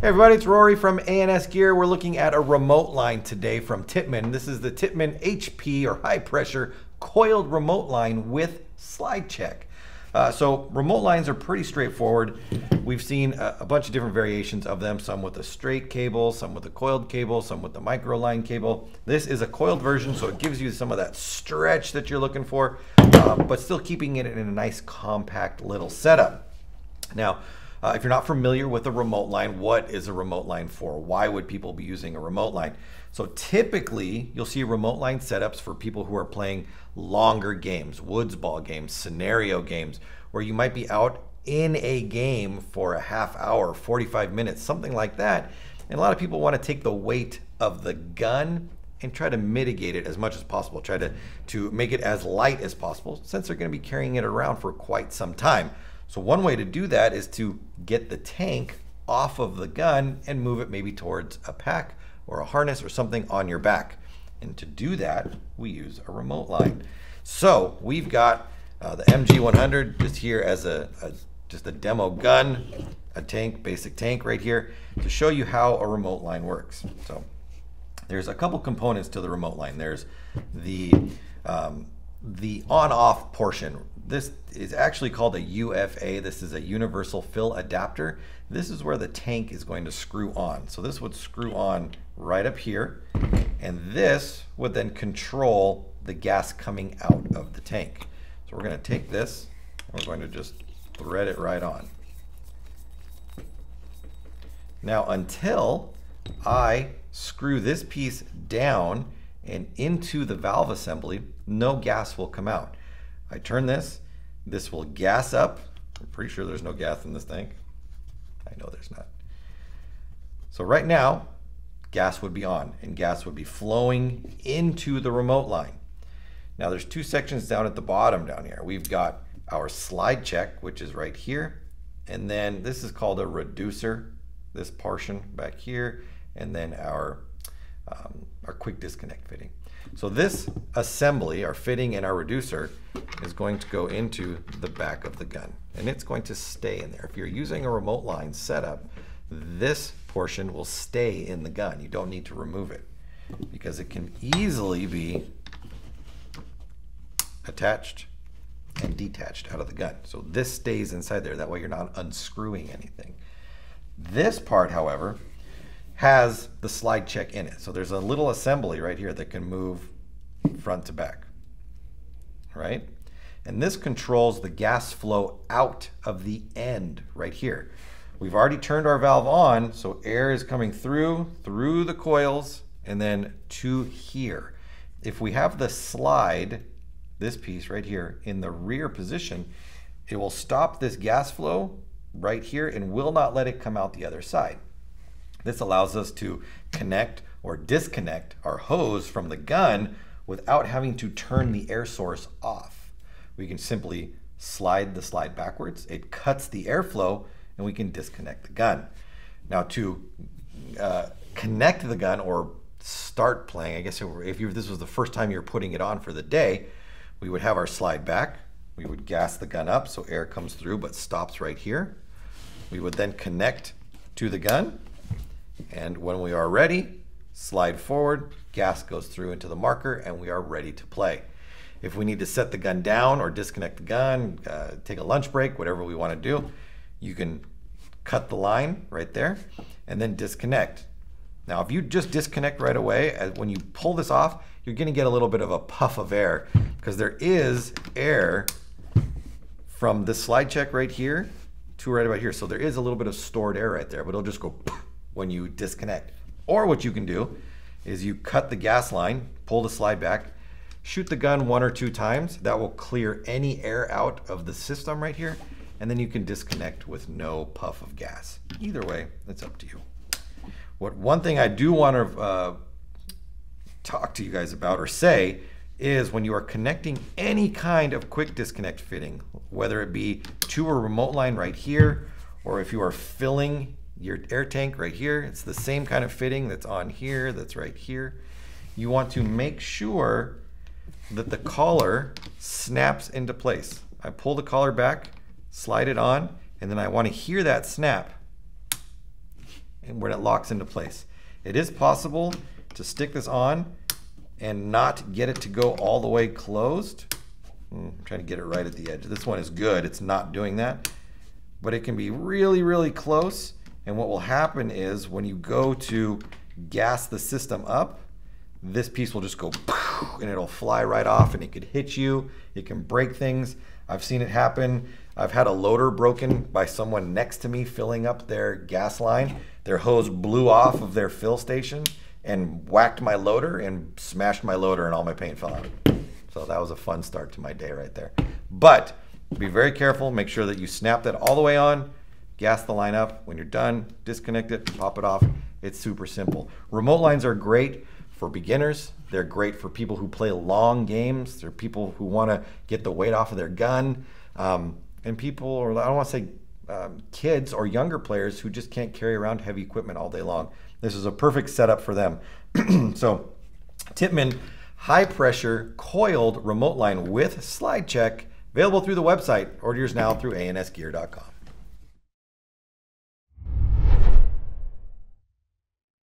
Hey everybody, it's Rory from ANS Gear. We're looking at a remote line today from Tippmann. This is the Tippmann HP or high pressure coiled remote line with slide check. Uh, so remote lines are pretty straightforward. We've seen a, a, bunch of different variations of them, some with a straight cable, some with a coiled cable, some with the micro line cable. This is a coiled version, so it gives you some of that stretch that you're looking for, uh, but still keeping it in a nice compact little setup. Now, uh, if you're not familiar with a remote line, what is a remote line for? Why would people be using a remote line? So typically, you'll see remote line setups for people who are playing longer games, woods ball games, scenario games, where you might be out in a game for a half hour, 45 minutes, something like that. And a lot of people want to take the weight of the gun and try to mitigate it as much as possible, try to, to make it as light as possible since they're going to be carrying it around for quite some time. So one way to do that is to get the tank off of the gun and move it maybe towards a pack or a harness or something on your back. And to do that, we use a remote line. So we've got uh, the MG100 just here as a, a just a demo gun, a tank, basic tank right here to show you how a remote line works. So there's a couple components to the remote line. There's the um, the on-off portion this is actually called a UFA. This is a universal fill adapter. This is where the tank is going to screw on. So this would screw on right up here, and this would then control the gas coming out of the tank. So we're going to take this, and we're going to just thread it right on. Now until I screw this piece down and into the valve assembly, no gas will come out. I turn this, this will gas up. I'm pretty sure there's no gas in this tank. I know there's not. So right now, gas would be on and gas would be flowing into the remote line. Now there's two sections down at the bottom down here. We've got our slide check, which is right here. And then this is called a reducer, this portion back here. And then our, our quick disconnect fitting. So this assembly, our fitting and our reducer, is going to go into the back of the gun. And it's going to stay in there. If you're using a remote line setup, this portion will stay in the gun. You don't need to remove it because it can easily be attached and detached out of the gun. So this stays inside there. That way you're not unscrewing anything. This part, however, has the slide check in it. So there's a little assembly right here that can move front to back, right? And this controls the gas flow out of the end right here. We've already turned our valve on, so air is coming through, through the coils, and then to here. If we have the slide, this piece right here, in the rear position, it will stop this gas flow right here and will not let it come out the other side. This allows us to connect or disconnect our hose from the gun without having to turn the air source off. We can simply slide the slide backwards. It cuts the airflow and we can disconnect the gun. Now to uh, connect the gun or start playing, I guess if you, this was the first time you're putting it on for the day, we would have our slide back. We would gas the gun up so air comes through but stops right here. We would then connect to the gun and when we are ready, slide forward, gas goes through into the marker, and we are ready to play. If we need to set the gun down or disconnect the gun, uh, take a lunch break, whatever we want to do, you can cut the line right there and then disconnect. Now, if you just disconnect right away, when you pull this off, you're going to get a little bit of a puff of air because there is air from this slide check right here to right about here. So there is a little bit of stored air right there, but it'll just go when you disconnect. Or what you can do is you cut the gas line, pull the slide back, shoot the gun one or two times. That will clear any air out of the system right here. And then you can disconnect with no puff of gas. Either way, it's up to you. What one thing I do want to uh, talk to you guys about or say is when you are connecting any kind of quick disconnect fitting, whether it be to a remote line right here, or if you are filling your air tank right here. It's the same kind of fitting that's on here, that's right here. You want to make sure that the collar snaps into place. I pull the collar back, slide it on, and then I want to hear that snap. and when it locks into place. It is possible to stick this on and not get it to go all the way closed. Hmm, I'm trying to get it right at the edge. This one is good. It's not doing that. But it can be really, really close. And what will happen is when you go to gas the system up, this piece will just go and it'll fly right off and it could hit you. It can break things. I've seen it happen. I've had a loader broken by someone next to me filling up their gas line. Their hose blew off of their fill station and whacked my loader and smashed my loader and all my paint fell out. So that was a fun start to my day right there. But be very careful. Make sure that you snap that all the way on, gas the line up. When you're done, disconnect it, pop it off. It's super simple. Remote lines are great for beginners. They're great for people who play long games. They're people who want to get the weight off of their gun. Um, and people, or I don't want to say um, kids or younger players who just can't carry around heavy equipment all day long. This is a perfect setup for them. so, Tippmann high pressure coiled remote line with slide check available through the website. Order yours now through ansgear.com.